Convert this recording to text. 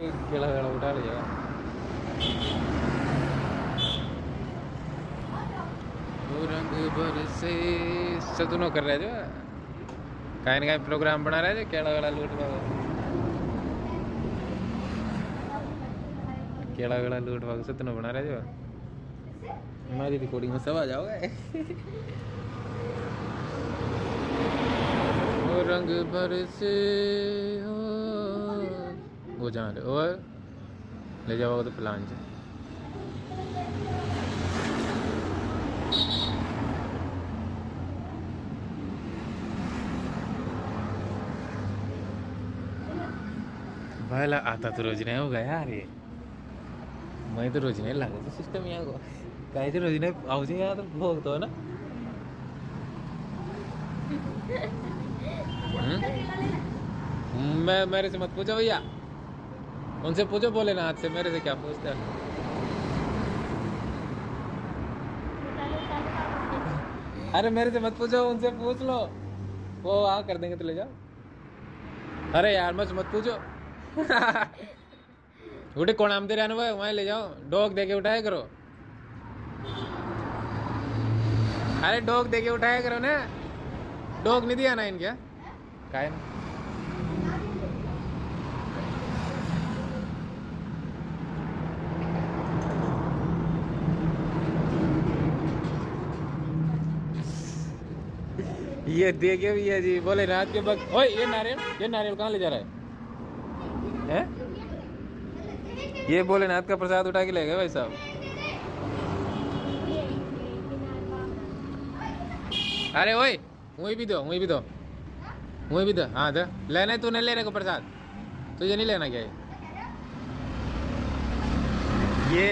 केला उठा लिया रंग बरसे सतुनो कर रहे जो काहे ना काहे प्रोग्राम बना रहे जो केला वेला लूट भाग केला वेला लूट भाग सतुनो बना रहे जो हमारी रिकॉर्डिंग में सब आ जाओगे रंग बरसे हो वो जहाँ ले और ले जाओगे तो प्लान से। भाईला आता तो रोज नाही होगा यार ये। मैं तो रोज नाही लागत सिस्टम यहाँ को काय ते रोज नाही आउजे यहाँ तो भोगतो ना। हम्म? मैं मेरे से मत पूछो भैया। उनसे पूछो हाथ से, मेरे से क्या पूछते हैं? अरे मेरे से मत पूछो, उनसे पूछ लो। वो आ कर देंगे तो ले जाओ। अरे यार, मत मत पूछो। उठे कौन आम तेरे आने वहीं ले जाओ। डॉग दे के उठाया करो। अरे डॉग दे के उठाया करो ना। डॉग नहीं दिया ना इनके? काय ये देखे भैया जी, बोले रात के वक्त ओए, ये नारियल ये नारियल कहाँ ले जा रहा है? हैं? ये भोलेनाथ का प्रसाद उठा के ले गए भाई साहब। अरे ओए वही भी दो वही भी दो। वही भी दो हाँ दो। लेना है तू नहीं लेने को प्रसाद? तुझे नहीं लेना क्या ये